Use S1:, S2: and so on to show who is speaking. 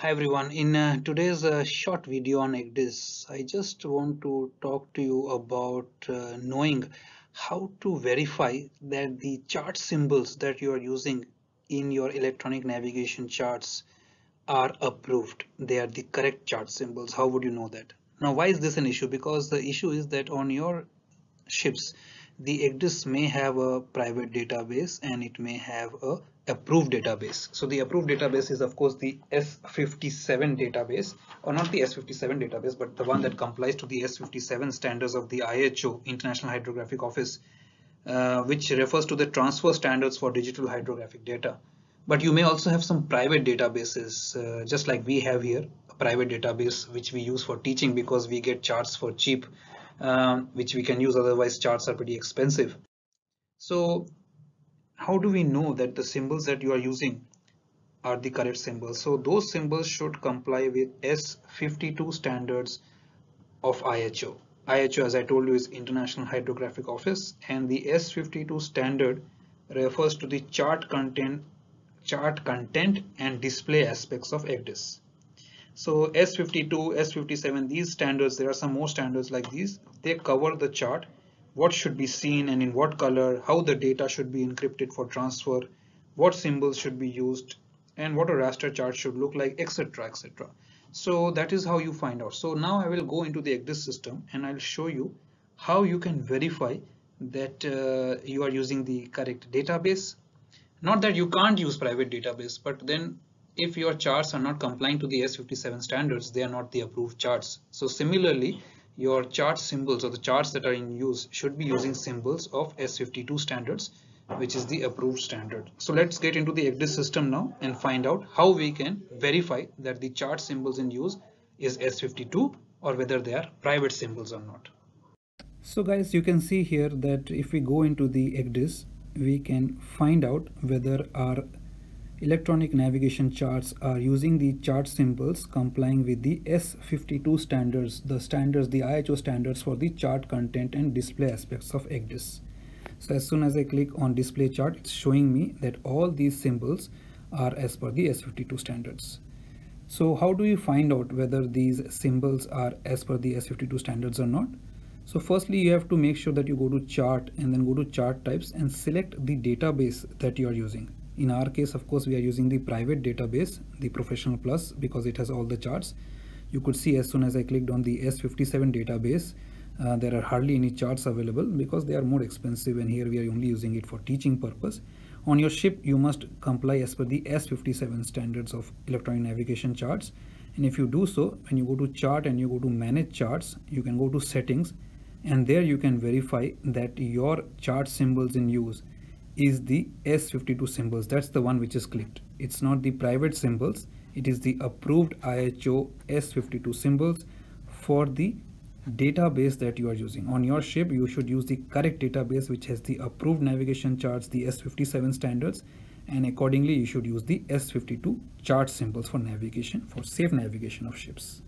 S1: Hi everyone, in uh, today's uh, short video on ECDIS, I just want to talk to you about uh, knowing how to verify that the chart symbols that you are using in your electronic navigation charts are approved. They are the correct chart symbols. How would you know that? Now, why is this an issue? Because the issue is that on your ships, the ECDIS may have a private database and it may have a approved database. So the approved database is of course the S57 database or not the S57 database but the one that complies to the S57 standards of the IHO International Hydrographic Office uh, which refers to the transfer standards for digital hydrographic data. But you may also have some private databases uh, just like we have here a private database which we use for teaching because we get charts for cheap um, which we can use otherwise charts are pretty expensive. So how do we know that the symbols that you are using are the correct symbols? So those symbols should comply with S52 standards of IHO. IHO as I told you is International Hydrographic Office and the S52 standard refers to the chart content chart content and display aspects of ECDIS. So S52, S57, these standards, there are some more standards like these. They cover the chart, what should be seen and in what color, how the data should be encrypted for transfer, what symbols should be used, and what a raster chart should look like, etc. etc. So that is how you find out. So now I will go into the ECDIS system and I'll show you how you can verify that uh, you are using the correct database. Not that you can't use private database, but then if your charts are not complying to the S57 standards, they are not the approved charts. So similarly, your chart symbols or the charts that are in use should be using symbols of S52 standards, which is the approved standard. So let's get into the ECDIS system now and find out how we can verify that the chart symbols in use is S52 or whether they are private symbols or not.
S2: So guys, you can see here that if we go into the ECDIS, we can find out whether our electronic navigation charts are using the chart symbols complying with the S52 standards, the standards, the IHO standards for the chart content and display aspects of ECDIS. So as soon as I click on display chart, it's showing me that all these symbols are as per the S52 standards. So how do you find out whether these symbols are as per the S52 standards or not? So firstly, you have to make sure that you go to chart and then go to chart types and select the database that you are using. In our case, of course, we are using the private database, the Professional Plus, because it has all the charts. You could see as soon as I clicked on the S57 database, uh, there are hardly any charts available because they are more expensive and here we are only using it for teaching purpose. On your ship, you must comply as per the S57 standards of electronic navigation charts. And if you do so, when you go to chart and you go to manage charts, you can go to settings and there you can verify that your chart symbols in use is the S52 symbols. That's the one which is clicked. It's not the private symbols. It is the approved IHO S52 symbols for the database that you are using. On your ship, you should use the correct database which has the approved navigation charts, the S57 standards, and accordingly you should use the S52 chart symbols for navigation, for safe navigation of ships.